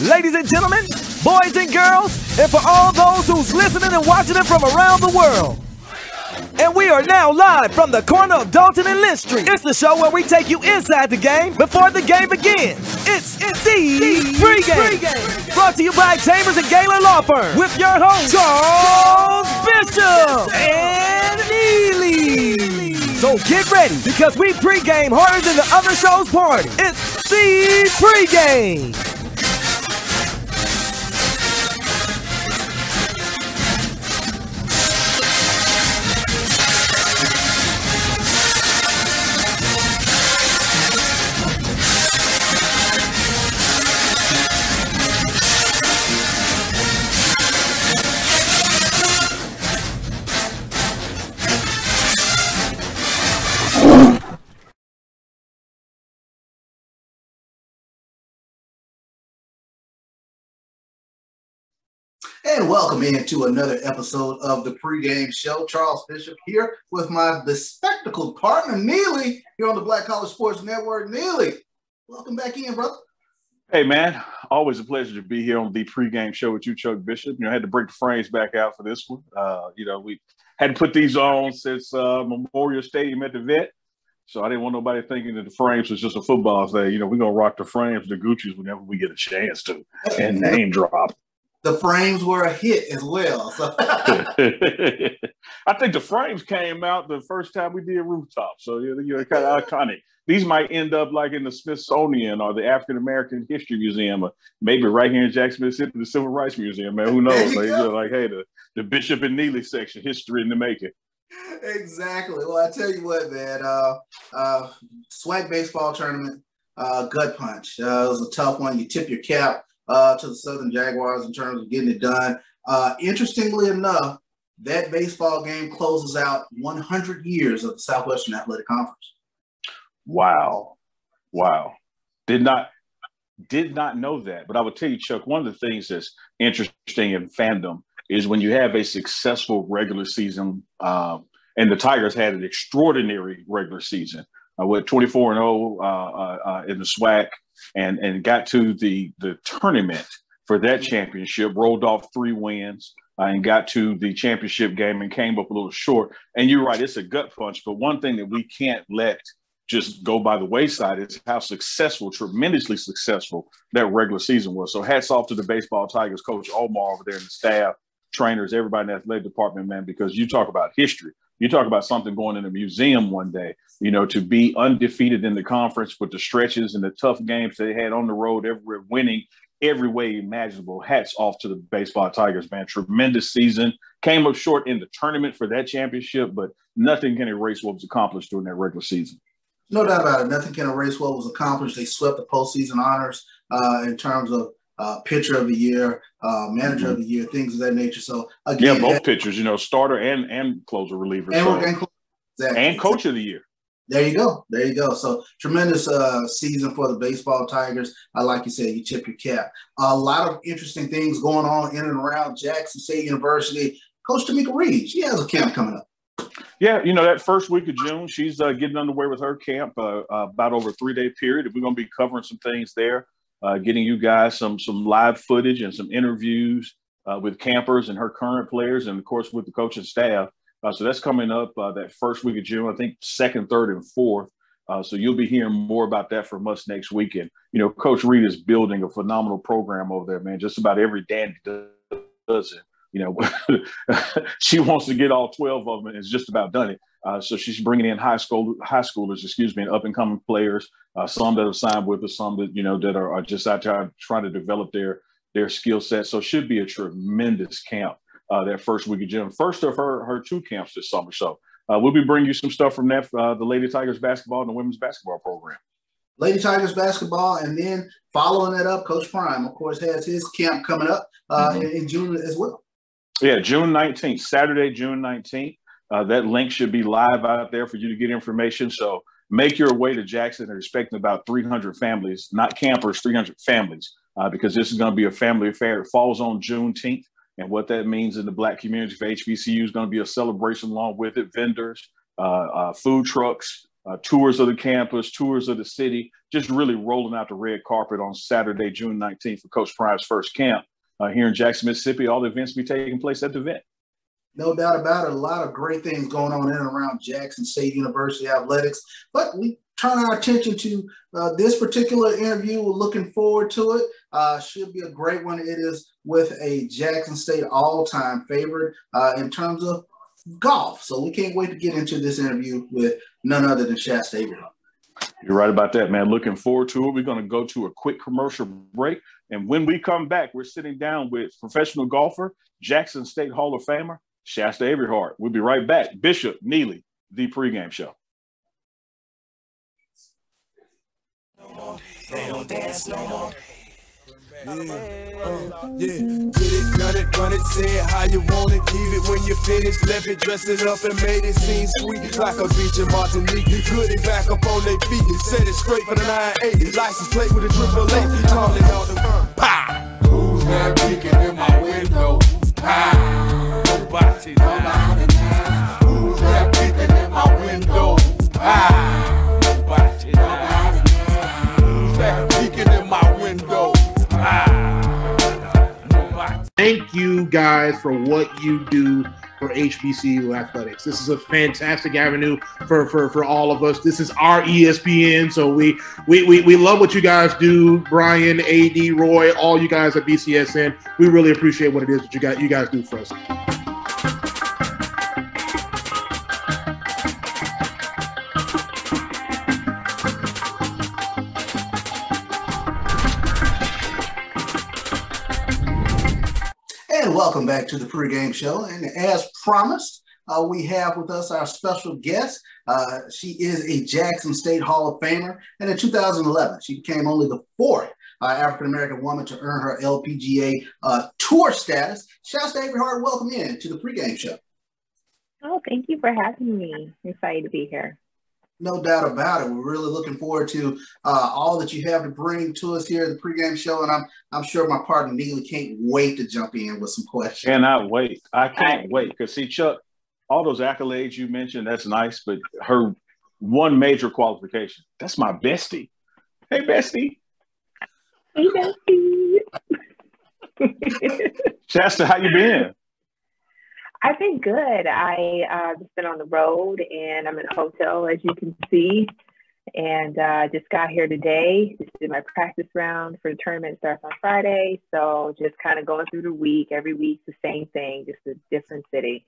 Ladies and gentlemen, boys and girls, and for all those who's listening and watching it from around the world. And we are now live from the corner of Dalton and Lynch Street. It's the show where we take you inside the game before the game begins. It's, it's the pregame. Brought to you by Chambers and Galen Law Firm with your host, Charles Bishop and Neely. So get ready because we pregame harder than the other show's party. It's the pregame. And welcome into another episode of the pregame show. Charles Bishop here with my bespectacled partner, Neely, here on the Black College Sports Network. Neely, welcome back in, brother. Hey, man. Always a pleasure to be here on the pregame show with you, Chuck Bishop. You know, I had to break the frames back out for this one. Uh, you know, we hadn't put these on since uh, Memorial Stadium at the vet. So I didn't want nobody thinking that the frames was just a football thing. You know, we're going to rock the frames, the Gucci's whenever we get a chance to and name drop the frames were a hit as well. So. I think the frames came out the first time we did rooftop, so you're, you're kind of iconic. These might end up like in the Smithsonian or the African American History Museum, or maybe right here in Jackson, Mississippi, the Civil Rights Museum. Man, who knows? Like, like, hey, the, the Bishop and Neely section, history in the making. Exactly. Well, I tell you what, man. Uh, uh, SWAC baseball tournament, uh, gut punch. Uh, it was a tough one. You tip your cap uh, to the Southern Jaguars in terms of getting it done. Uh, interestingly enough, that baseball game closes out 100 years of the Southwestern Athletic Conference. Wow, wow! Did not did not know that, but I would tell you, Chuck. One of the things that's interesting in fandom is when you have a successful regular season, um, and the Tigers had an extraordinary regular season uh, with 24 and 0 uh, uh, in the SWAC and and got to the the tournament for that championship, rolled off three wins, and got to the championship game and came up a little short. And you're right, it's a gut punch. But one thing that we can't let just go by the wayside is how successful, tremendously successful that regular season was. So hats off to the baseball Tigers coach Omar over there and the staff, trainers, everybody in the athletic department, man, because you talk about history. You talk about something going in a museum one day, you know, to be undefeated in the conference with the stretches and the tough games they had on the road, everywhere winning every way imaginable. Hats off to the baseball Tigers, man. Tremendous season. Came up short in the tournament for that championship, but nothing can erase what was accomplished during that regular season. No doubt about it. Nothing can erase what was accomplished. They swept the postseason honors uh, in terms of uh, pitcher of the year, uh, manager mm-hmm. of the year, things of that nature. So again, yeah, both that, pitchers, you know, starter and and closer reliever, and, so. and, exactly. and coach of the year. There you go. There you go. So tremendous uh, season for the baseball Tigers. Uh, like you said, you tip your cap. A lot of interesting things going on in and around Jackson State University. Coach Tomekia Reed, she has a camp coming up. Yeah, you know that first week of June, she's uh, getting underway with her camp. Uh, uh, about over a three day period. We're going to be covering some things there uh, getting you guys some some live footage and some interviews uh, with campers and her current players, and of course with the coaching staff. Uh, so that's coming up uh, that first week of June, I think second, third, and fourth. Uh, so you'll be hearing more about that from us next weekend. You know, Coach Reed is building a phenomenal program over there, man. Just about every dandy does it. You know, she wants to get all 12 of them and it's just about done it. Uh, so she's bringing in high school high schoolers, excuse me, and up and coming players. Uh, some that have signed with us, some that you know that are, are just out there trying to develop their their skill set. So it should be a tremendous camp uh, that first week of June. First of her her two camps this summer. So uh, we'll be bringing you some stuff from that uh, the Lady Tigers basketball and the women's basketball program. Lady Tigers basketball, and then following that up, Coach Prime, of course, has his camp coming up uh, mm-hmm. in, in June as well. Yeah, June 19th, Saturday, June 19th. Uh, that link should be live out there for you to get information. So make your way to Jackson. They're expecting about 300 families, not campers, 300 families, uh, because this is going to be a family affair. It falls on Juneteenth. And what that means in the Black community for HBCU is going to be a celebration along with it vendors, uh, uh, food trucks, uh, tours of the campus, tours of the city, just really rolling out the red carpet on Saturday, June 19th for Coach Prime's first camp uh, here in Jackson, Mississippi. All the events will be taking place at the event. No doubt about it. A lot of great things going on in and around Jackson State University athletics. But we turn our attention to uh, this particular interview. We're looking forward to it. Uh, should be a great one. It is with a Jackson State all-time favorite uh, in terms of golf. So we can't wait to get into this interview with none other than Shasta Averyhardt. You're right about that, man. Looking forward to it. We're going to go to a quick commercial break. And when we come back, we're sitting down with professional golfer, Jackson State Hall of Famer, Shasta Averyhardt. We'll be right back. Bishop Neely, the pregame show. They don't dance no more. Yeah, uh, yeah. Get it, it, run it, say it how you want it. Leave it when you finish. Left it, dress it up and made it seem sweet. Like a beach in Martinique. Back up on their feet. Set it straight for the 9-8. License plate with a triple A. All the. Who's that peeking in my window? Nobody Nobody now. Who's that peeking in my window? Pow. Nobody now. Who's that peeking in my window? Ah! Thank you guys for what you do for HBCU athletics. This is a fantastic avenue for, for, for all of us. This is our ESPN. So we, we, we, we love what you guys do. Brian, AD, Roy, all you guys at BCSN. We really appreciate what it is that you got you guys do for us. Back to the pregame show. And as promised, uh, we have with us our special guest. Uh, she is a Jackson State Hall of Famer. And in 2011, she became only the fourth uh, African American woman to earn her LPGA uh, tour status. Shasta Averyhardt, welcome in to the pregame show. Oh, thank you for having me. I'm excited to be here. No doubt about it. We're really looking forward to uh, all that you have to bring to us here at the pregame show, and I'm I'm sure my partner Neely can't wait to jump in with some questions. Cannot wait. I can't wait because see, Chuck, all those accolades you mentioned, that's nice, but her one major qualification, that's my bestie. Hey, bestie. Hey, bestie. Shasta, how you been? I've been good. I uh, just been on the road and I'm in a hotel, as you can see. And uh, just got here today. Just did my practice round for the tournament. Starts on Friday, so just kind of going through the week. Every week, the same thing, just a different city.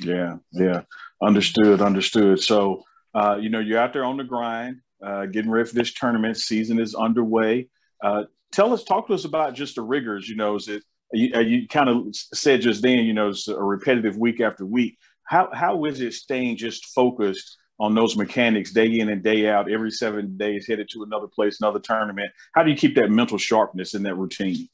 Yeah, yeah, understood, understood. So, uh, you know, you're out there on the grind, uh, getting ready for this tournament. Season is underway. Uh, tell us, talk to us about just the rigors. You know, is it you, uh, you kind of said just then, you know, it's a repetitive week after week. How how is it staying just focused on those mechanics day in and day out, every seven days, headed to another place, another tournament? How do you keep that mental sharpness in that routine?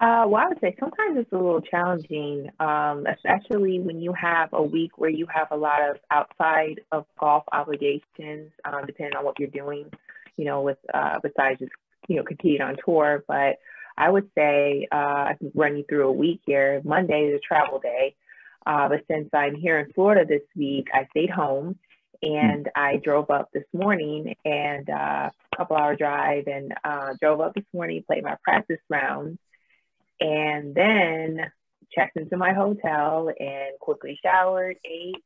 Uh, well, I would say sometimes it's a little challenging, um, especially when you have a week where you have a lot of outside of golf obligations, um, depending on what you're doing, you know, with uh, besides just you know competing on tour. But I would say uh, I can run you through a week here. Monday is a travel day. Uh, but since I'm here in Florida this week, I stayed home and I drove up this morning and uh, a couple hour drive and uh, drove up this morning, played my practice rounds, and then checked into my hotel and quickly showered, ate,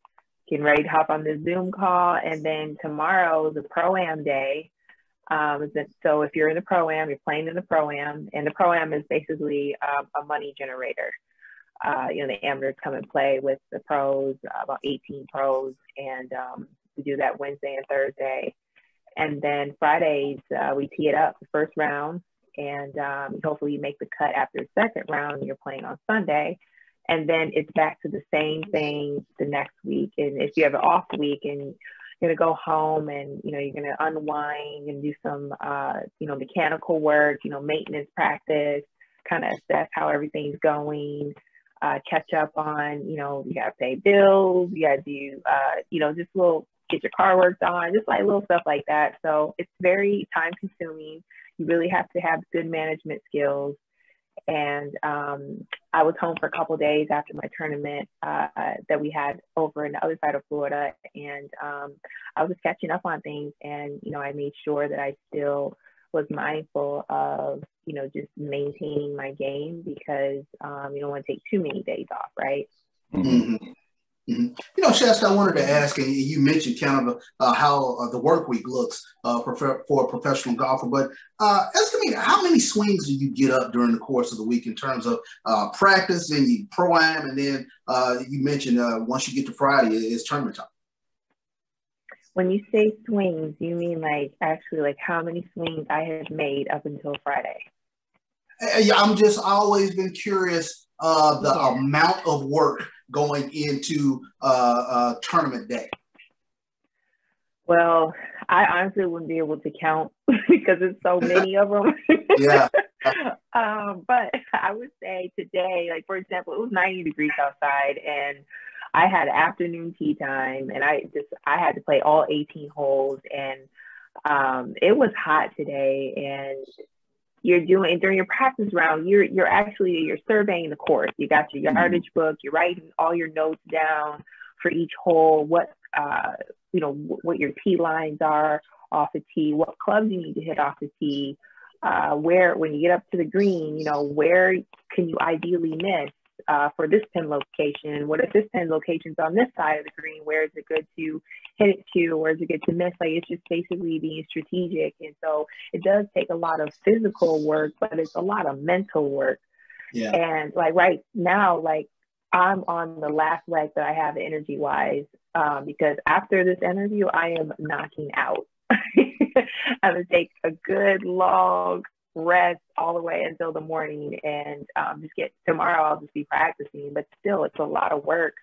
getting ready to hop on the Zoom call. And then tomorrow is a pro am day. Um, so if you're in the pro am, you're playing in the pro am, and the pro am is basically um, a money generator. Uh, you know, the amateurs come and play with the pros, about 18 pros, and um, we do that Wednesday and Thursday. And then Fridays, uh, we tee it up the first round, and um, hopefully you make the cut after the second round. You're playing on Sunday, and then it's back to the same thing the next week. And if you have an off week and you're gonna go home and you know you're gonna unwind and do some uh, you know mechanical work, you know maintenance practice, kind of assess how everything's going, uh, catch up on you know you gotta pay bills, you gotta do uh, you know just little get your car worked on, just like little stuff like that. So it's very time consuming. You really have to have good management skills. And um, I was home for a couple days after my tournament uh, that we had over in the other side of Florida, and um, I was catching up on things, and you know, I made sure that I still was mindful of you know just maintaining my game because um, you don't want to take too many days off, right? Mm-hmm. Mm-hmm. You know, Shasta, I wanted to ask, and you mentioned kind of uh, how uh, the work week looks uh, for, for a professional golfer, but uh, estimate how many swings do you get up during the course of the week in terms of uh, practice and you pro am, and then uh, you mentioned uh, once you get to Friday, it's tournament time. When you say swings, you mean like actually like how many swings I have made up until Friday? Yeah, I'm just always been curious uh, the yeah. amount of work going into uh, uh, tournament day? Well, I honestly wouldn't be able to count because it's so many of them. yeah. um, but I would say today, like for example, it was 90 degrees outside and I had afternoon tee time and I just I had to play all 18 holes and um, it was hot today and you're doing during your practice round you're you're actually you're surveying the course you got your mm-hmm. yardage mm-hmm. book you're writing all your notes down for each hole what uh you know what your tee lines are off the tee what clubs you need to hit off the tee uh where when you get up to the green you know where can you ideally miss uh, for this pin location? What if this pin location's on this side of the green? Where is it good to hit it to? Where is it good to miss? Like it's just basically being strategic. And so it does take a lot of physical work, but it's a lot of mental work. Yeah. And like right now, like I'm on the last leg that I have energy wise um, because after this interview, I am knocking out. I'm gonna take a good long rest all the way until the morning and um, just get tomorrow I'll just be practicing. But still, it's a lot of work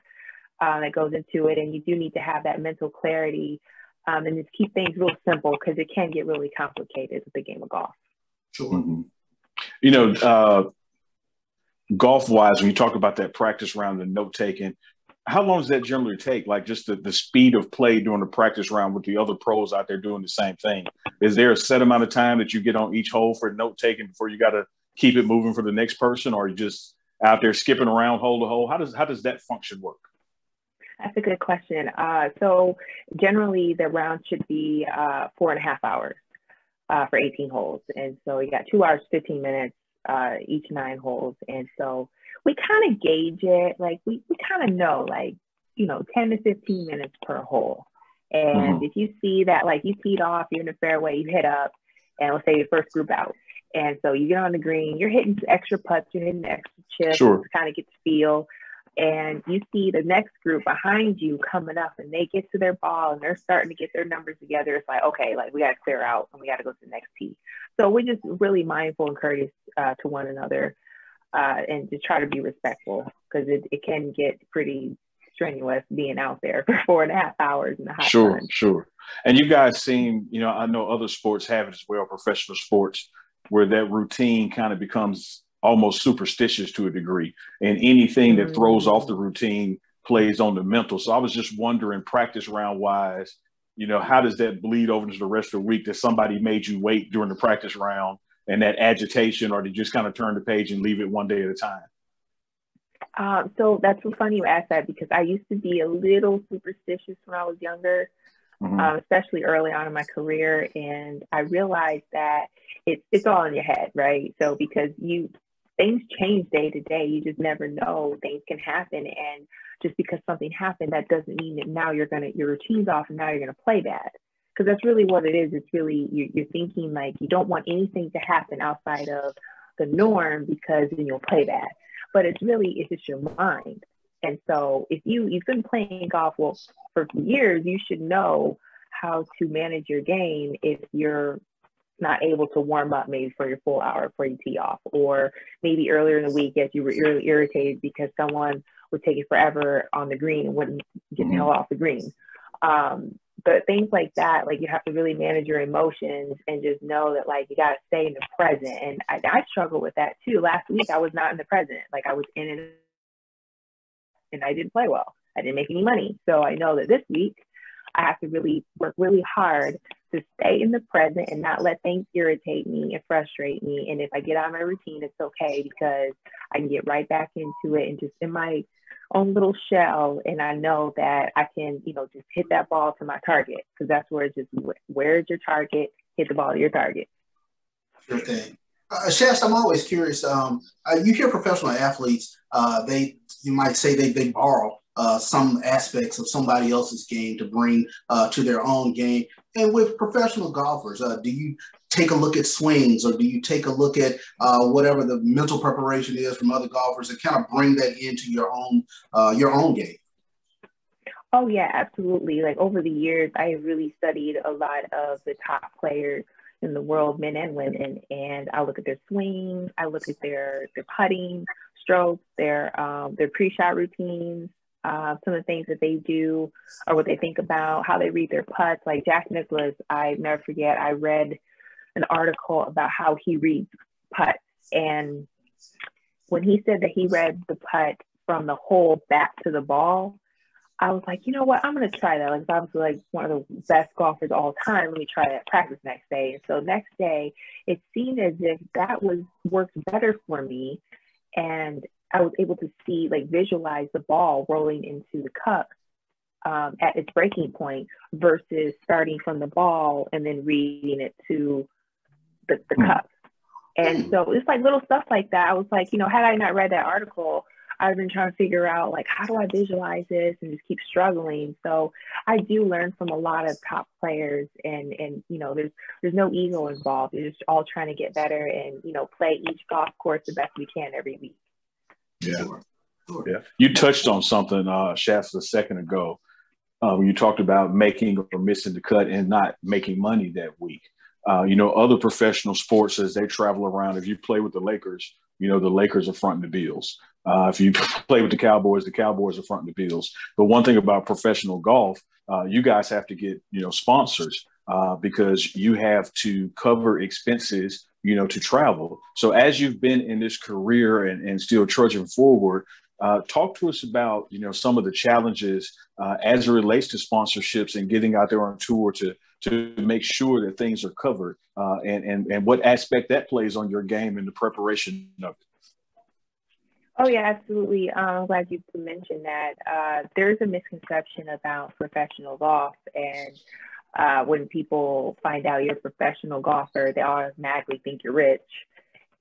uh, that goes into it, and you do need to have that mental clarity um, and just keep things real simple because it can get really complicated with the game of golf. Sure. Mm-hmm. You know, uh, golf wise, when you talk about that practice round and note taking, how long does that generally take? Like just the, the speed of play during the practice round with the other pros out there doing the same thing. Is there a set amount of time that you get on each hole for note taking before you got to keep it moving for the next person, or you just out there skipping around hole to hole? How does how does that function work? That's a good question. Uh, so generally, the round should be uh, four and a half hours uh, for 18 holes, and so you got two hours 15 minutes uh, each nine holes, and so we kind of gauge it like we, we kind of know like you know 10 to 15 minutes per hole. And mm-hmm. if you see that like you feed off you're in the fairway you hit up and let's say your first group out. And so you get on the green you're hitting extra putts you're hitting extra chips sure. to kind of get the feel. And you see the next group behind you coming up and they get to their ball and they're starting to get their numbers together. It's like okay like we got to clear out and we got to go to the next tee. So we're just really mindful and courteous uh, to one another uh, and to try to be respectful because it, it can get pretty strenuous being out there for four and a half hours in the hot sure sun. sure and you guys seem you know i know other sports have it as well professional sports where that routine kind of becomes almost superstitious to a degree and anything that mm-hmm. throws off the routine plays on the mental so i was just wondering practice round wise you know how does that bleed over into the rest of the week that somebody made you wait during the practice round and that agitation, or to just kind of turn the page and leave it one day at a time? Um, so that's so funny you asked that because I used to be a little superstitious when I was younger, mm-hmm. um, especially early on in my career, and I realized that it's it's all in your head, right? So because you things change day to day, you just never know things can happen, and just because something happened, that doesn't mean that now you're gonna your routine's off and now you're gonna play bad because that's really what it is. It's really you're, you're thinking like you don't want anything to happen outside of the norm because then you'll play bad. But it's really it's just your mind. And so if you you've been playing golf well for years, you should know how to manage your game if you're not able to warm up maybe for your full hour before you tee off, or maybe earlier in the week as you were really irritated because someone would take it forever on the green and wouldn't get the hell off the green. Um, but things like that, like you have to really manage your emotions and just know that like you gotta stay in the present. And I, I struggle with that too. Last week I was not in the present. Like I was in it and I didn't play well. I didn't make any money. So I know that this week I have to really work really hard to stay in the present and not let things irritate me and frustrate me. And if I get out of my routine, it's okay because I can get right back into it and just in my own little shell. And I know that I can, you know, just hit that ball to my target because that's where it's just where's your target, hit the ball to your target. Sure thing. Uh, Shasta, I'm always curious. Um, uh, you hear professional athletes, uh, they you might say they they borrow uh, some aspects of somebody else's game to bring uh, to their own game. And with professional golfers, uh, do you take a look at swings or do you take a look at uh, whatever the mental preparation is from other golfers and kind of bring that into your own uh, your own game? Oh yeah, absolutely. Like over the years, I really studied a lot of the top players in the world, men and women, and I look at their swing, I look at their their putting strokes, their um, their pre-shot routines, uh, some of the things that they do or what they think about, how they read their putts. Like Jack Nicklaus, I never forget, I read an article about how he reads putts. And when he said that he read the putt from the hole back to the ball, I was like, you know what? I'm gonna try that. Like, obviously, like one of the best golfers all time. Let me try that practice next day. And so next day, it seemed as if that was worked better for me, and I was able to see, like, visualize the ball rolling into the cup um, at its breaking point versus starting from the ball and then reading it to the, the mm. cup. And so it's like little stuff like that. I was like, you know, had I not read that article, I've been trying to figure out like how do I visualize this and just keep struggling. So I do learn from a lot of top players and and you know there's there's no ego involved. We're just all trying to get better and you know play each golf course the best we can every week. Yeah. Sure. Sure. Yeah. You touched on something, uh, Shasta, a second ago uh, when you talked about making or missing the cut and not making money that week. Uh, you know, other professional sports as they travel around, if you play with the Lakers, you know, the Lakers are fronting the bills. Uh, if you play with the Cowboys, the Cowboys are fronting the bills. But one thing about professional golf, uh, you guys have to get, you know, sponsors uh, because you have to cover expenses you know, to travel. So as you've been in this career and, and still trudging forward, uh, talk to us about, you know, some of the challenges uh, as it relates to sponsorships and getting out there on tour to to make sure that things are covered uh, and, and, and what aspect that plays on your game and the preparation of it. Oh yeah, absolutely. Um, I'm glad you mentioned that. Uh, there's a misconception about professional golf, and uh, when people find out you're a professional golfer, they automatically think you're rich.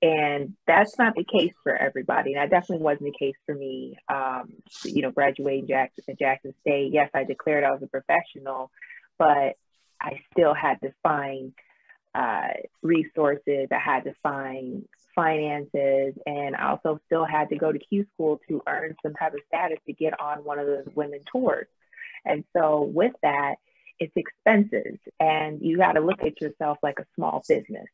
And that's not the case for everybody. And that definitely wasn't the case for me. Um, you know, graduating Jackson, Jackson State, yes, I declared I was a professional, but I still had to find uh, resources. I had to find finances, and I also still had to go to Q school to earn some type of status to get on one of the women tours. And so, with that, it's expenses and you got to look at yourself like a small business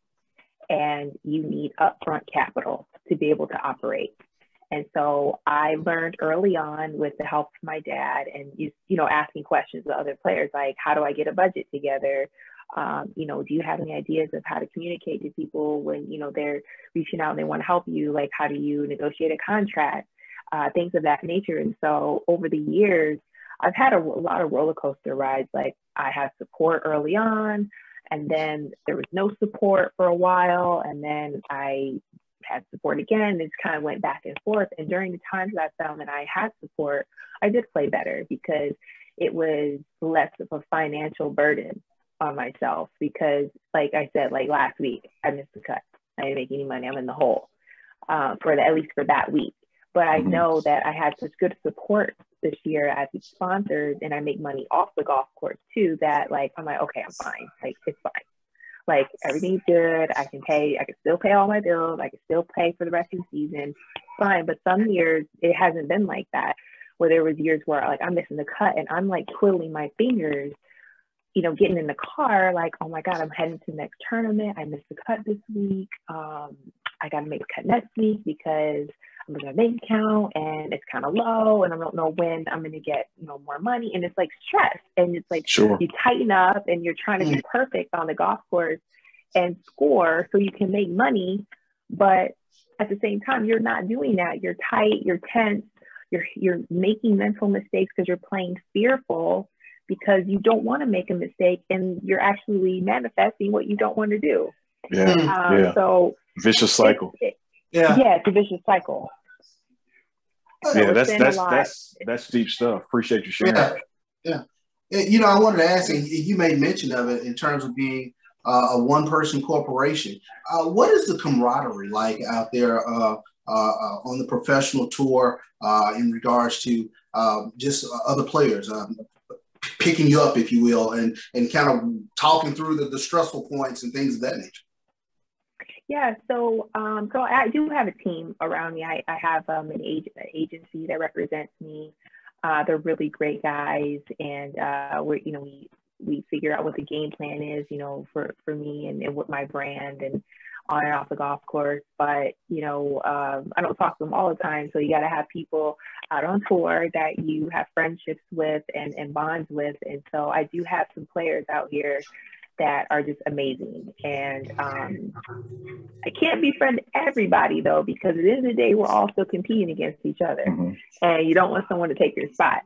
and you need upfront capital to be able to operate. And so I learned early on with the help of my dad and you, you know, asking questions of other players like, how do I get a budget together? Um, you know, do you have any ideas of how to communicate to people when, you know, they're reaching out and they want to help you? Like, how do you negotiate a contract? Uh, things of that nature. And so over the years, I've had a, a lot of roller coaster rides. Like I had support early on, and then there was no support for a while, and then I had support again. It kind of went back and forth. And during the times that I found that I had support, I did play better because it was less of a financial burden on myself. Because, like I said, like last week, I missed the cut. I didn't make any money. I'm in the hole uh, for the, at least for that week. But I mm-hmm. know that I had such good support this year as a sponsors and I make money off the golf course too that like I'm like, okay, I'm fine. Like it's fine. Like everything's good. I can pay, I can still pay all my bills, I can still pay for the rest of the season. Fine. But some years it hasn't been like that. Where there was years where like I'm missing the cut and I'm like twiddling my fingers, you know, getting in the car, like, oh my God, I'm heading to the next tournament. I missed the cut this week. Um, I gotta make a cut next week because I'm looking at my bank account and it's kind of low and I don't know when I'm going to get, you know, more money. And it's like stress. And it's like sure. you tighten up and you're trying to be mm. perfect on the golf course and score so you can make money. But at the same time, you're not doing that. You're tight, you're tense, you're, you're making mental mistakes because you're playing fearful because you don't want to make a mistake and you're actually manifesting what you don't want to do. Yeah. Um, yeah. So Vicious cycle. it- Yeah. yeah, it's a vicious cycle. So yeah, it's that's been a that's that's that's deep stuff. Appreciate you sharing. Yeah, yeah. You know, I wanted to ask you. You made mention of it in terms of being uh, a one-person corporation. Uh, what is the camaraderie like out there uh, uh, uh, on the professional tour uh, in regards to uh, just other players um, picking you up, if you will, and and kind of talking through the, the stressful points and things of that nature? Yeah, so um, so I do have a team around me. I, I have um, an ag- agency that represents me. Uh, they're really great guys, and uh, we're you know we we figure out what the game plan is, you know, for for me and, and what my brand and on and off the golf course. But you know, um, I don't talk to them all the time, so you got to have people out on tour that you have friendships with and and bonds with. And so I do have some players out here that are just amazing. And um, I can't befriend everybody though, because at the end of the day, we're also competing against each other, Mhm. and you don't want someone to take your spot.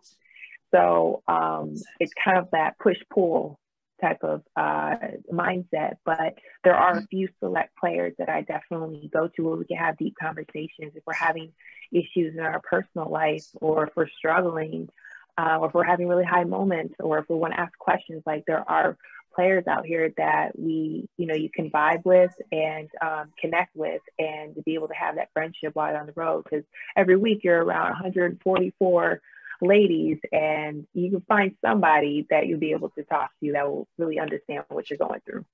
So um, it's kind of that push pull type of uh, mindset. But there are a few select players that I definitely go to where we can have deep conversations if we're having issues in our personal life or if we're struggling. Uh, or if we're having really high moments, or if we want to ask questions, like there are players out here that we, you know, you can vibe with and um, connect with, and to be able to have that friendship while on the road. Because every week you're around 144 ladies, and you can find somebody that you'll be able to talk to that will really understand what you're going through.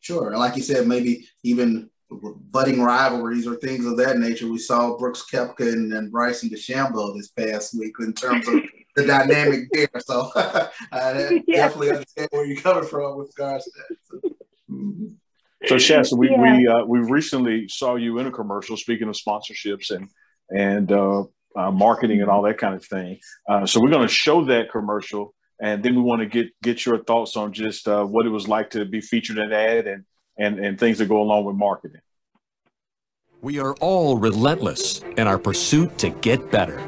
Sure. Like you said, maybe even budding rivalries or things of that nature. We saw Brooks Koepka and, and Bryson DeChambeau this past week in terms of the dynamic there. So I Yeah. definitely understand where you're coming from with regards to that. So. So Shasta, we Yeah. we uh, we recently saw you in a commercial. Speaking of sponsorships and and uh, uh, marketing and all that kind of thing, uh, so we're going to show that commercial, and then we want to get get your thoughts on just uh, what it was like to be featured in that and and and things that go along with marketing. We are all relentless in our pursuit to get better.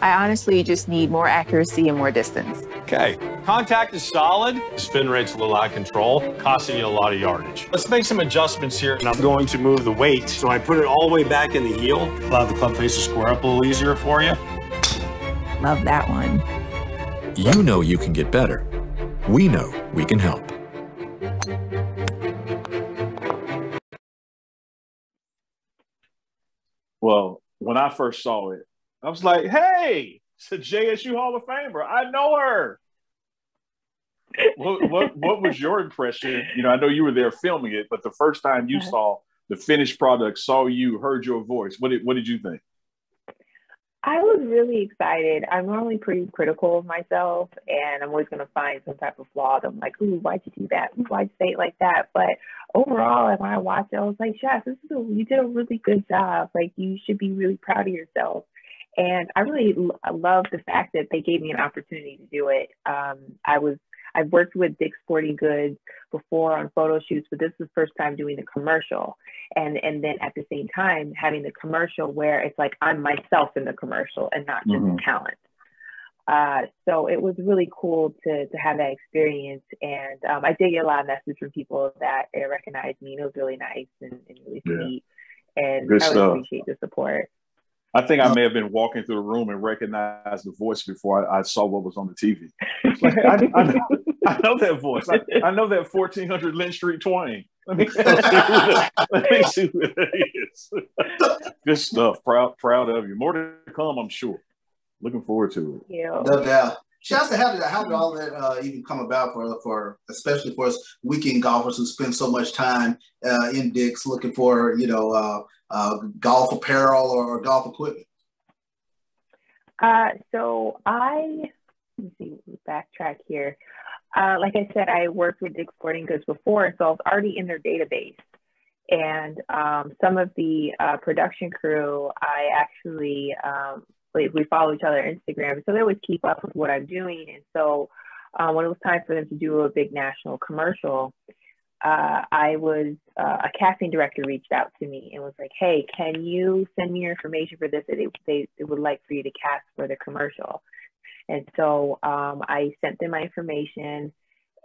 I honestly just need more accuracy and more distance. Okay. Contact is solid. Spin rate's a little out of control, costing you a lot of yardage. Let's make some adjustments here. And I'm going to move the weight. So I put it all the way back in the heel. Allow the club face to square up a little easier for you. Love that one. You know you can get better. We know we can help. Well, when I first saw it, I was like, "Hey, it's a JSU Hall of Famer. I know her." what, what what was your impression? You know, I know you were there filming it, but the first time you Uh-huh. saw the finished product, saw you, heard your voice, what did what did you think? I was really excited. I'm normally pretty critical of myself, and I'm always going to find some type of flaw. I'm like, "Ooh, why'd you do that? Why'd you say it like that?" But overall, when I watched it, I was like, "Chef, this is a, you did a really good job. Like, you should be really proud of yourself." And I really l- love the fact that they gave me an opportunity to do it. Um, I was I've worked with Dick's Sporting Goods before on photo shoots, but this is the first time doing the commercial. And and then at the same time having the commercial where it's like I'm myself in the commercial and not just Mhm. talent. Uh, so it was really cool to to have that experience, and um, I did get a lot of messages from people that uh, recognized me. And it was really nice and, and really Yeah. sweet, and Good I really stuff. appreciate the support. I think I may have been walking through the room and recognized the voice before I, I saw what was on the TV. Like, I, I, I know that voice. I, I know that 1400 Lynn Street Twain. Let me, see who that, let me see who that is. Good stuff. Proud, proud of you. More to come, I'm sure. Looking forward to it. you know. No doubt. Shasta, how did how did all that uh, even come about for for especially for us weekend golfers who spend so much time uh, in Dick's looking for you know uh, uh, golf apparel or golf equipment? Uh, so I let me see, backtrack here. Uh, like I said, I worked with Dick's Sporting Goods before, so I was already in their database. And um, some of the uh, production crew, I actually um, we, we follow each other on Instagram, so they always keep up with what I'm doing. And so uh, when it was time for them to do a big national commercial, uh, I was uh, a casting director reached out to me and was like, "Hey, can you send me your information for this? They they, they would like for you to cast for the commercial." And so um, I sent them my information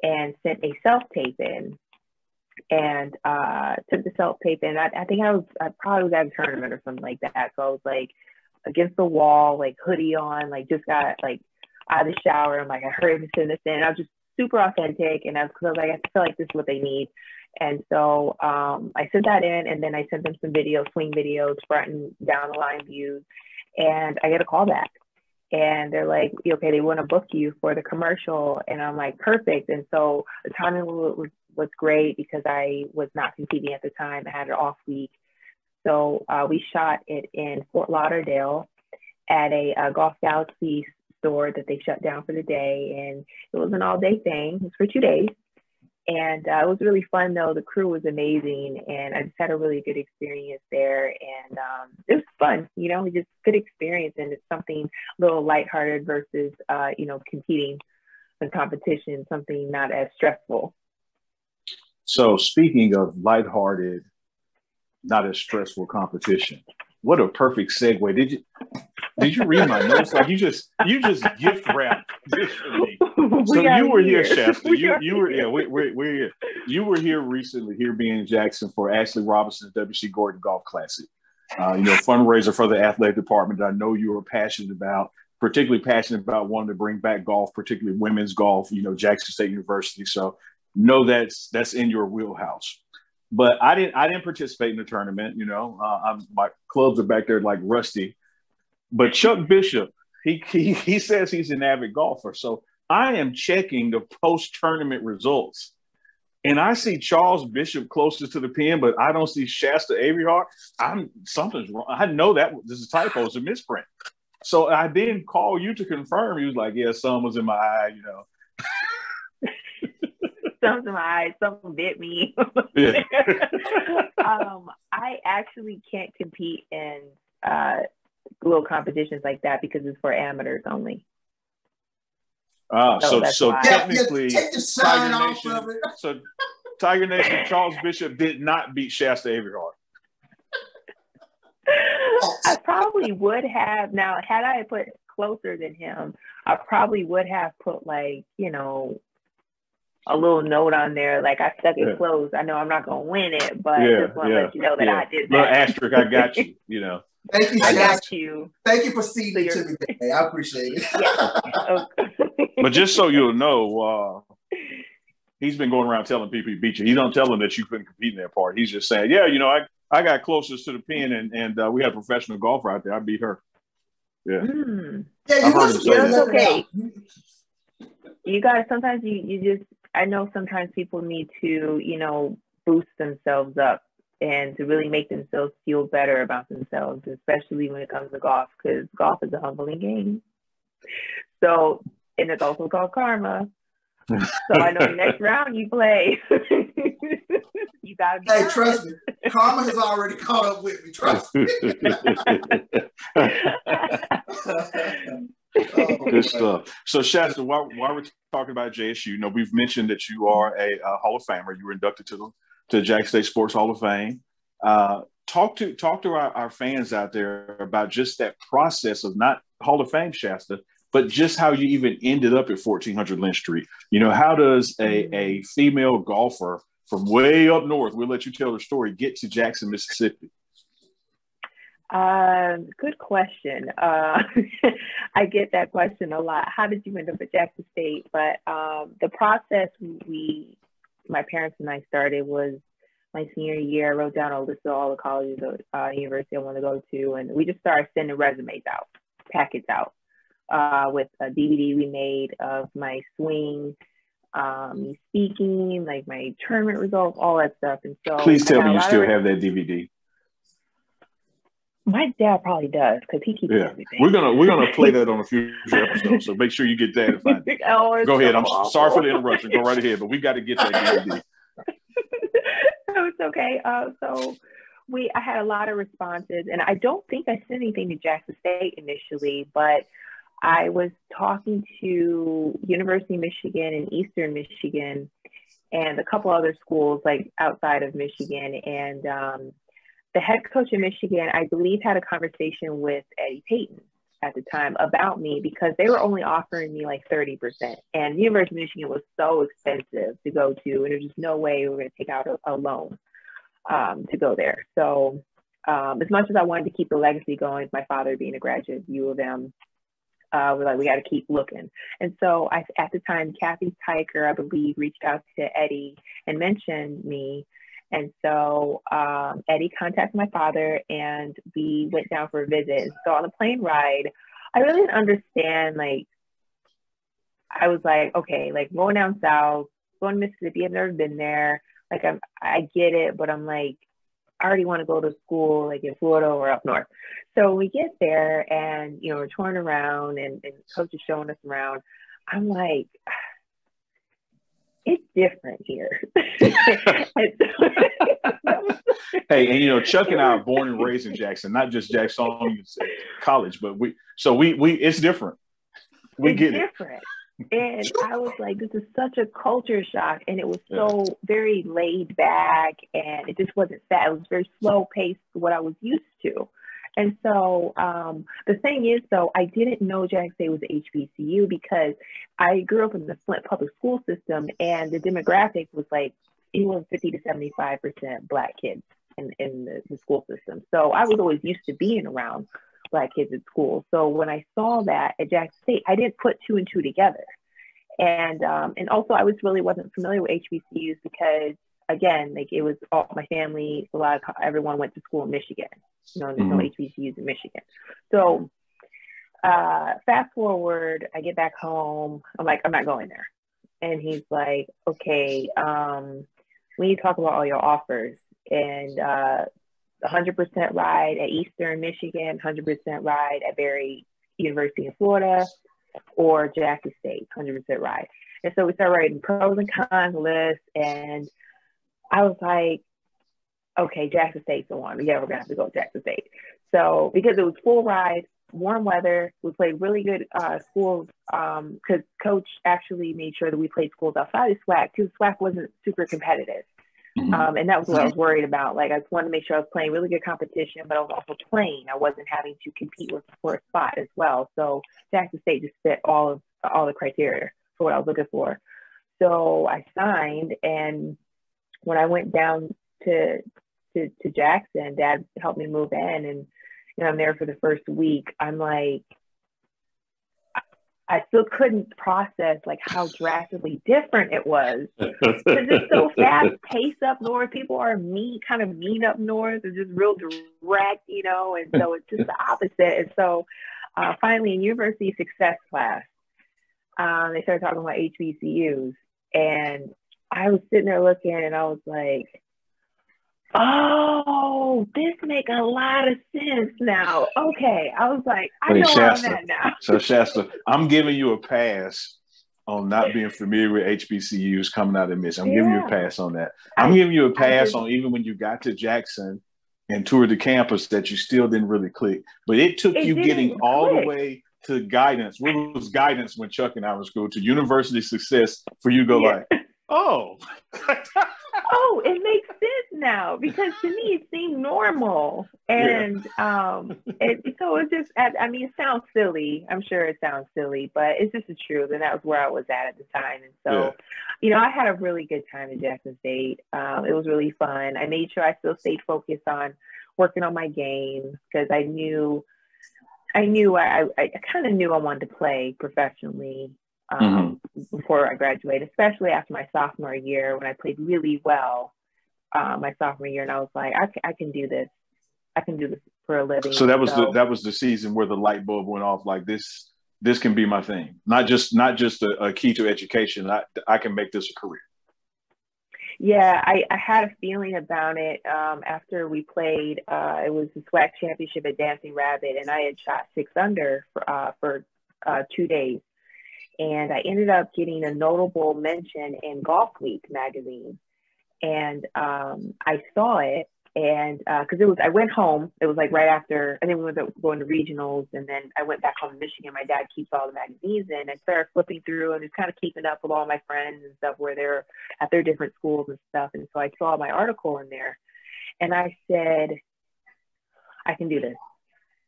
and sent a self tape in and uh, took the self tape in. I, I think I was, I probably was at a tournament or something like that. So I was like against the wall, like hoodie on, like just got like out of the shower. I'm like, I heard him send this in. I was just super authentic. And I was, I was like, I feel like this is what they need. And so um, I sent that in and then I sent them some videos, swing videos, front and down the line views. And I get a call back and they're like, okay, they want to book you for the commercial. And I'm like, perfect. And so the timing was, was great because I was not competing at the time. I had an off week. So uh, we shot it in Fort Lauderdale at a, a Golf Galaxy store that they shut down for the day. And it was an all day thing. It was for two days. And uh, it was really fun though. The crew was amazing, and I just had a really good experience there. And um, it was fun, you know, just good experience, and it's something a little lighthearted versus, uh, you know, competing in competition, something not as stressful. So speaking of lighthearted, not as stressful competition, what a perfect segue. Did you did you read my notes? Like you just you just gift wrapped this for me. So you were here, here Shasta. We you you were yeah we, we we're here. You were here recently here being Jackson for Ashley Robinson's WC Gorden Golf Classic. Uh, you know, fundraiser for the athletic department that I know you are passionate about, particularly passionate about wanting to bring back golf, particularly women's golf. You know, Jackson State University. So know that's that's in your wheelhouse but I didn't I didn't participate in the tournament. You know, uh, my clubs are back there like rusty. But Chuck Bishop, he, he he says he's an avid golfer, so I am checking the post tournament results, and I see Charles Bishop closest to the pin, but I don't see Shasta Averyhardt. I'm something's wrong. I know that this is a typo, it's a misprint. So I didn't call you to confirm. He was like, "Yeah, some was in my eye," you know something my eyes, something bit me. Yeah. um, I actually can't compete in uh, little competitions like that because it's for amateurs only. Ah, so so, so technically, yeah, Tiger Nation, so Tiger Nation Charles Bishop did not beat Shasta Averyhardt. I probably would have. Now, had I put closer than him, I probably would have put like you know a little note on there like I stuck it yeah. close. I know I'm not gonna win it, but yeah, I just want to yeah, let you know that I did that. Little asterisk, I got you. You know. Thank you. I got you. Thank you for seeing so to me today. I appreciate it. Yeah. but just so you'll know, uh, he's been going around telling people he beat you. He don't tell them that you couldn't compete in that part. He's just saying, yeah, you know, I, I got closest to the pin, and and uh, we had a professional golfer out there. I beat her. Yeah. Mm. Yeah, you must, that's okay. You got sometimes you you just I know sometimes people need to, you know, boost themselves up and to really make themselves feel better about themselves, especially when it comes to golf, because golf is a humbling game. So, and it's also called karma. so I know the next round you play, you gotta be. Hey, honest. trust me, karma has already caught up with me. Trust me. oh, Good stuff. So, Shasta, while, while we're talking about JSU, you know, we've mentioned that you are a, a Hall of Famer. You were inducted to the to Jack State Sports Hall of Fame. Uh, talk to talk to our, our fans out there about just that process of not Hall of Fame Shasta, but just how you even ended up at 1400 Lynch Street. You know, how does a, a female golfer from way up north, we'll let you tell the story, get to Jackson, Mississippi? Um, good question. Uh, I get that question a lot. How did you end up at Jackson State? But um, the process we, my parents and I started was my senior year. I wrote down a list of all the colleges, uh, university I want to go to, and we just started sending resumes out, packets out, uh, with a DVD we made of my swing, um, speaking, like my tournament results, all that stuff. And so, please tell me you still have that DVD. My dad probably does because he keeps yeah. everything. We're gonna we're gonna play that on a future episode, so make sure you get that. oh, Go ahead. I'm awful. sorry for the interruption. Go right ahead, but we got to get that no, it's okay. Uh, so we I had a lot of responses, and I don't think I sent anything to Jackson State initially, but I was talking to University of Michigan and Eastern Michigan, and a couple other schools like outside of Michigan, and um, the head coach in Michigan, I believe, had a conversation with Eddie Payton at the time about me because they were only offering me like 30%. And the University of Michigan was so expensive to go to, and there's just no way we were going to take out a, a loan um, to go there. So, um, as much as I wanted to keep the legacy going, my father being a graduate of U of M, uh, we're like, we got to keep looking. And so, I, at the time, Kathy Teichert, I believe, reached out to Eddie and mentioned me. And so um, Eddie contacted my father and we went down for a visit. So on the plane ride, I really didn't understand. Like, I was like, okay, like going down south, going to Mississippi. I've never been there. Like, I'm, I get it, but I'm like, I already want to go to school, like in Florida or up north. So we get there, and you know, we're touring around, and, and coach is showing us around. I'm like, it's different here. hey, and you know, Chuck and I are born and raised in Jackson, not just Jackson College, but we so we we it's different. We it's get different. It. And I was like, this is such a culture shock. And it was so yeah. very laid back and it just wasn't fast. It was very slow paced to what I was used to. And so um, the thing is, though, I didn't know Jackson State was HBCU because I grew up in the Flint public school system, and the demographic was like anywhere 50 to 75 percent Black kids in, in the, the school system. So I was always used to being around Black kids at school. So when I saw that at Jackson State, I didn't put two and two together. And um, and also I was really wasn't familiar with HBCUs because again, like it was all my family, a lot of everyone went to school in Michigan. You know, there's mm-hmm. no HBCUs in Michigan. So uh, fast forward, I get back home. I'm like, I'm not going there. And he's like, okay, um, we need to talk about all your offers. And uh, 100% ride at Eastern Michigan, 100% ride at Barry University in Florida, or Jackson State, 100% ride. And so we start writing pros and cons lists, and I was like, okay, Jackson State's the one. Yeah, we're gonna have to go Jackson State. So because it was full ride, warm weather, we played really good uh, schools. Because um, coach actually made sure that we played schools outside of SWAC because SWAC wasn't super competitive. Mm-hmm. Um, and that was what I was worried about. Like I just wanted to make sure I was playing really good competition, but I was also playing. I wasn't having to compete with for a spot as well. So Jackson State just fit all of all the criteria for what I was looking for. So I signed, and when I went down to to, to Jackson, Dad helped me move in, and you know I'm there for the first week. I'm like, I still couldn't process like how drastically different it was because it's so fast paced up north. People are mean, kind of mean up north. It's just real direct, you know, and so it's just the opposite. And so uh, finally, in University Success class, um, they started talking about HBCUs, and I was sitting there looking and I was like, oh, this make a lot of sense now. Okay. I was like, I Wait, know Shasta, I'm at now. so Shasta, I'm giving you a pass on not being familiar with HBCUs coming out of Michigan. I'm yeah. giving you a pass on that. I'm I, giving you a pass on even when you got to Jackson and toured the campus that you still didn't really click. But it took it you getting click. all the way to guidance. What was guidance when Chuck and I were school to university success for you to go yeah. like, Oh. oh, it makes sense now because to me it seemed normal, and yeah. um, it, so it just. I mean, it sounds silly. I'm sure it sounds silly, but it's just the truth, and that was where I was at at the time. And so, yeah. you know, I had a really good time at Jackson State. Um, it was really fun. I made sure I still stayed focused on working on my game because I knew. I knew I, I, I kind of knew I wanted to play professionally um, mm-hmm. before I graduated, especially after my sophomore year when I played really well uh, my sophomore year, and I was like, I, I can do this. I can do this for a living. So that was so, the that was the season where the light bulb went off. Like this, this can be my thing. Not just not just a, a key to education. I I can make this a career. Yeah, I, I had a feeling about it um, after we played. Uh, it was the SWAC championship at Dancing Rabbit, and I had shot six under for uh, for uh, two days and I ended up getting a notable mention in Golfweek magazine. And um, I saw it, and because uh, it was, I went home. It was like right after, I think we were going to regionals, and then I went back home to Michigan. My dad keeps all the magazines, and I started flipping through and just kind of keeping up with all my friends and stuff where they're at their different schools and stuff. And so I saw my article in there, and I said, I can do this.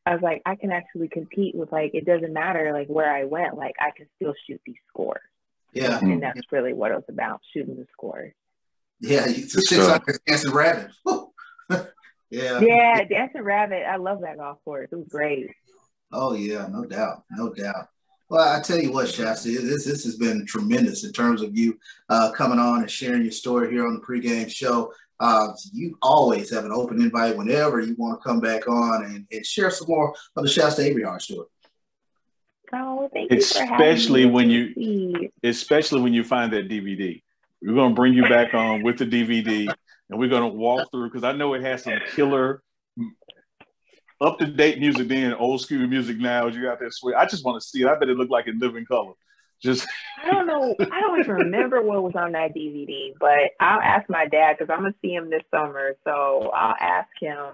I was like, I can actually compete with like it doesn't matter like where I went, like I can still shoot these scores. Yeah. And that's really what it was about, shooting the scores. Yeah, it's a six hundred dancing rabbit. yeah. Yeah, dancing rabbit. I love that golf course. It was great. Oh yeah, no doubt, no doubt. Well, I tell you what, Shasta, this this has been tremendous in terms of you uh, coming on and sharing your story here on the pregame show. Uh, you always have an open invite whenever you want to come back on and, and share some more of the Shasta Avery story. Oh, thank especially you when you, especially when you find that DVD. We're going to bring you back on with the DVD, and we're going to walk through because I know it has some killer, up to date music then, old school music now. As You got that sweet. I just want to see it. I bet it looked like in living color. Just I don't know. I don't even remember what was on that DVD, but I'll ask my dad because I'm gonna see him this summer. So I'll ask him.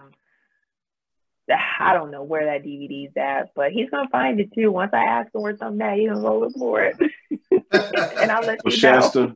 I don't know where that DVD's at, but he's gonna find it too. Once I ask him where something at, he's gonna roll it for it, and I'll let well, you Shasta, know.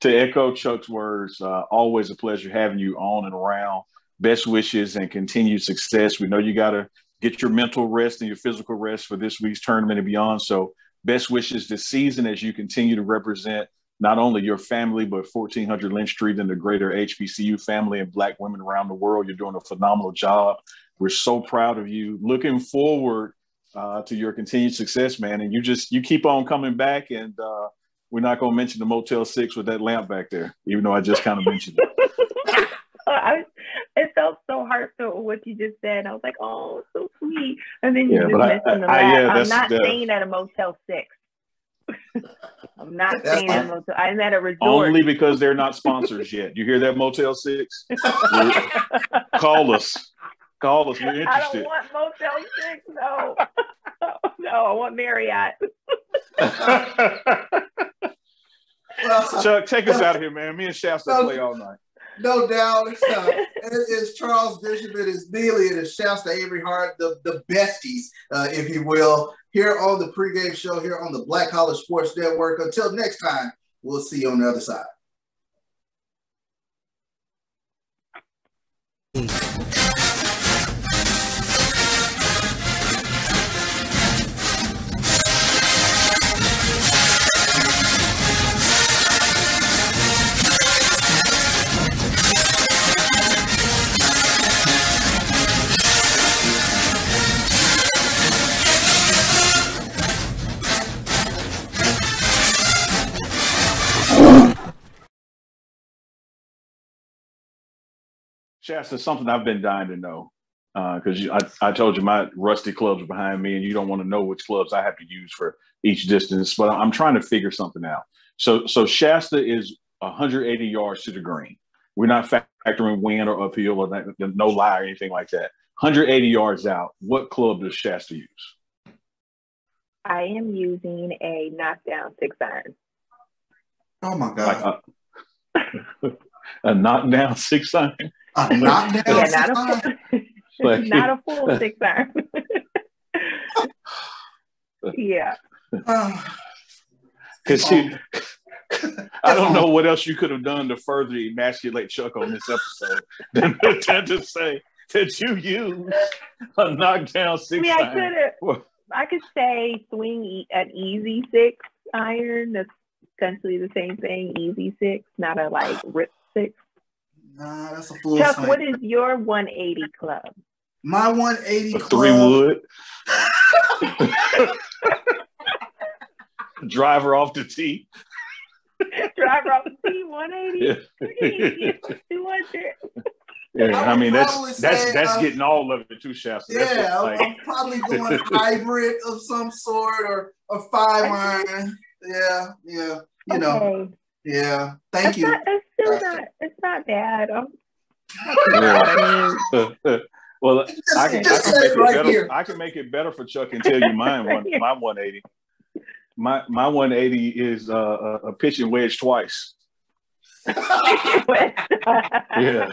to echo Chuck's words, uh, always a pleasure having you on and around. Best wishes and continued success. We know you got to get your mental rest and your physical rest for this week's tournament and beyond. So Best wishes this season as you continue to represent not only your family, but 1400 Lynch Street and the greater HBCU family and Black women around the world. You're doing a phenomenal job. We're so proud of you. Looking forward uh, to your continued success, man. And you just you keep on coming back, and uh, we're not going to mention the Motel Six with that lamp back there, even though I just kind of mentioned it. I, it felt so heartfelt what you just said. I was like, oh, so sweet. And then you yeah, just mentioned the I, I, yeah, I'm not the, staying at a Motel 6. I'm not staying at a motel. I'm at a resort. Only because they're not sponsors yet. You hear that, Motel 6? Call us. Call us. We're interested. I don't want Motel 6. No. no, I want Marriott. Chuck, take us out of here, man. Me and Shasta play all night no doubt. Uh, it is Charles Bishop, it is Neely, it is Shasta Averyhardt, the, the besties, uh, if you will, here on the pregame show, here on the Black College Sports Network. Until next time, we'll see you on the other side. Shasta, something I've been dying to know because uh, I, I told you my rusty clubs are behind me, and you don't want to know which clubs I have to use for each distance. But I'm trying to figure something out. So, so Shasta is 180 yards to the green. We're not factoring wind or uphill or that, no lie or anything like that. 180 yards out. What club does Shasta use? I am using a knockdown six iron. Oh my god! Like a, a knockdown six iron. A knockdown yeah, not a, full, like, not a full six iron. yeah. Because she, oh. I don't know what else you could have done to further emasculate Chuck on this episode than, than to say that you use a knockdown six I mean, I could I could say swing an easy six iron. That's essentially the same thing. Easy six, not a like rip six. Nah, that's a full Chuck, swing. what is your 180 club? My 180 a club. Three wood. Driver off the tee. Driver off the tee, 180. Yeah. 200. Yeah, I, I mean that's that's that's uh, getting all of it too, Shasta. Yeah, like... I'm probably going hybrid of some sort or a five iron. Yeah, yeah, you okay. Know. Yeah, thank it's you. Not, it's still not. It's not bad. Um, well, I can, I can make it right better. Here. I can make it better for Chuck and tell you mine. One, my 180. My my 180 is uh, a pitching wedge twice. yeah,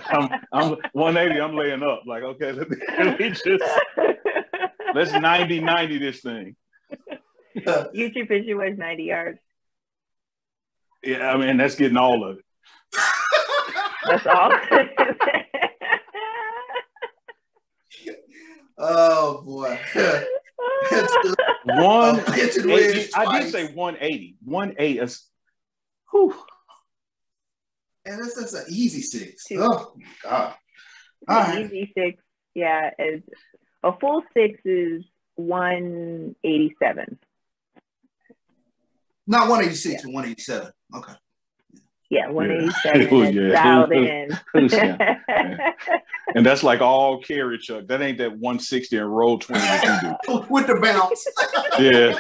I'm, I'm 180. I'm laying up. Like, okay, let me, let me just let's 90 90 this thing. YouTube pitching wedge 90 yards. Yeah, I mean that's getting all of it. that's all. Oh boy. One A pitch and eighty- wedge I did say 180. 180 is whew. And that's, is an easy six. Two. Oh god. All right. Easy six, yeah, is a full six is one eighty seven. Not 186 and 187. Okay. Yeah, one eighty Oh, seven. yeah. Dialed in. Yeah. And that's like all carry chuck. That ain't that 160 and roll 20 that you With the bounce. Yeah.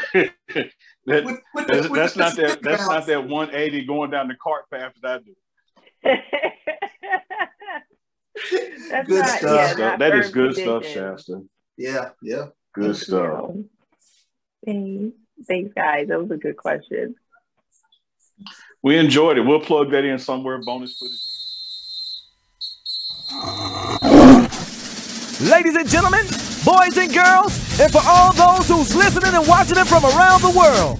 That- With- with that's, with that's the not that stick that's not that 180 going down the cart path that I do. That's Good not, stuff. yeah, Stuff- that is firm good stuff. Shasta. Yeah, yeah. Good stuff. Thanks. Thanks, guys. That was a good question. We enjoyed it. We'll plug that in somewhere. Bonus footage. Ladies and gentlemen, boys and girls, and for all those who's listening and watching it from around the world.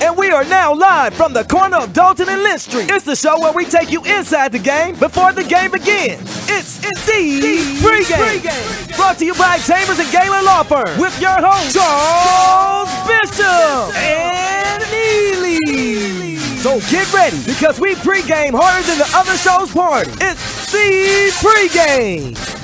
And we are now live from the corner of Dalton and Lynch Street. It's the show where we take you inside the game before the game begins. It's it's the pregame. Brought to you by Chambers and Galen Law Firm with your host Charles Bishop and Neely. So get ready because we pregame harder than the other show's party. It's the pregame.